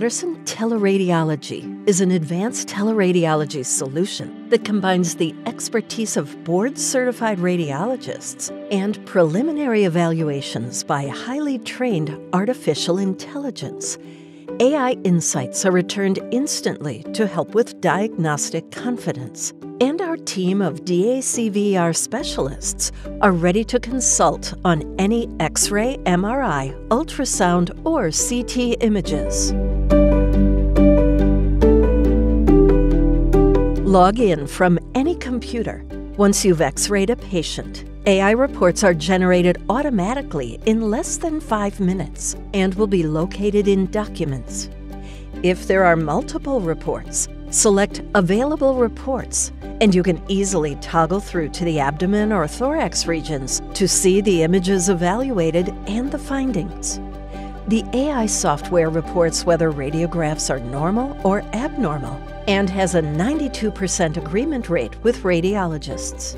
Patterson Teleradiology is an advanced teleradiology solution that combines the expertise of board certified radiologists and preliminary evaluations by highly trained artificial intelligence. AI insights are returned instantly to help with diagnostic confidence and our team of DACVR specialists are ready to consult on any X ray, MRI, ultrasound, or CT images. Log in from any computer. Once you've X rayed a patient, AI reports are generated automatically in less than five minutes and will be located in documents. If there are multiple reports, select Available Reports and you can easily toggle through to the abdomen or thorax regions to see the images evaluated and the findings. The AI software reports whether radiographs are normal or abnormal and has a 92% agreement rate with radiologists.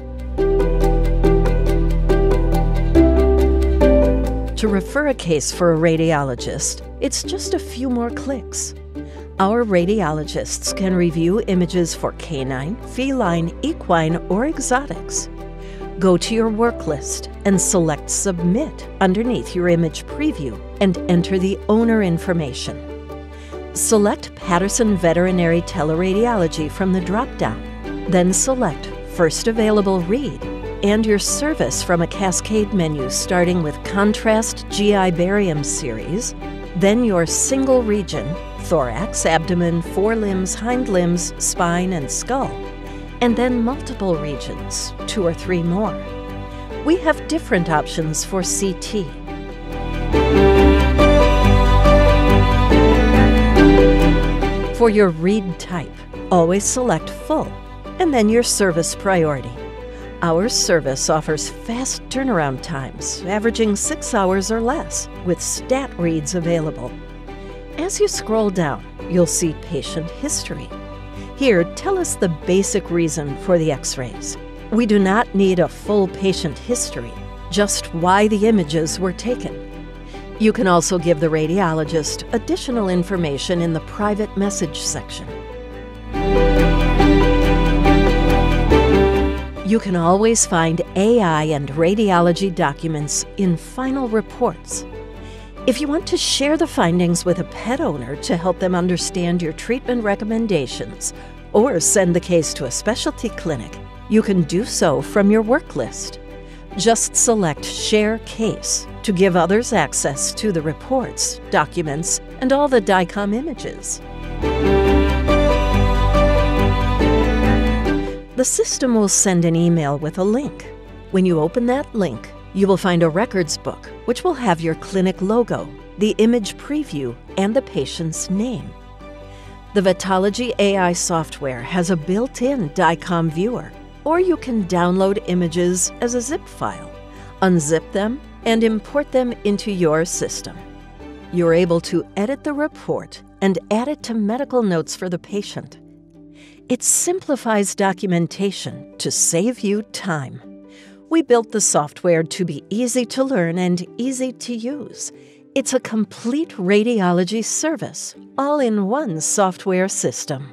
To refer a case for a radiologist, it's just a few more clicks. Our radiologists can review images for canine, feline, equine, or exotics. Go to your work list and select Submit underneath your image preview and enter the owner information. Select Patterson Veterinary Teleradiology from the drop-down. Then select First Available Read and your service from a cascade menu starting with Contrast GI Barium Series, then your single region, thorax, abdomen, forelimbs, hind limbs, spine, and skull, and then multiple regions, two or three more. We have different options for CT. For your read type, always select Full, and then your service priority. Our service offers fast turnaround times, averaging six hours or less, with stat reads available. As you scroll down, you'll see patient history. Here, tell us the basic reason for the x rays. We do not need a full patient history, just why the images were taken. You can also give the radiologist additional information in the private message section. You can always find AI and radiology documents in final reports if you want to share the findings with a pet owner to help them understand your treatment recommendations, or send the case to a specialty clinic, you can do so from your work list. Just select Share Case to give others access to the reports, documents, and all the DICOM images. The system will send an email with a link. When you open that link, you will find a records book, which will have your clinic logo, the image preview, and the patient's name. The Vetology AI software has a built in DICOM viewer, or you can download images as a zip file, unzip them, and import them into your system. You're able to edit the report and add it to medical notes for the patient. It simplifies documentation to save you time. We built the software to be easy to learn and easy to use. It's a complete radiology service, all in one software system.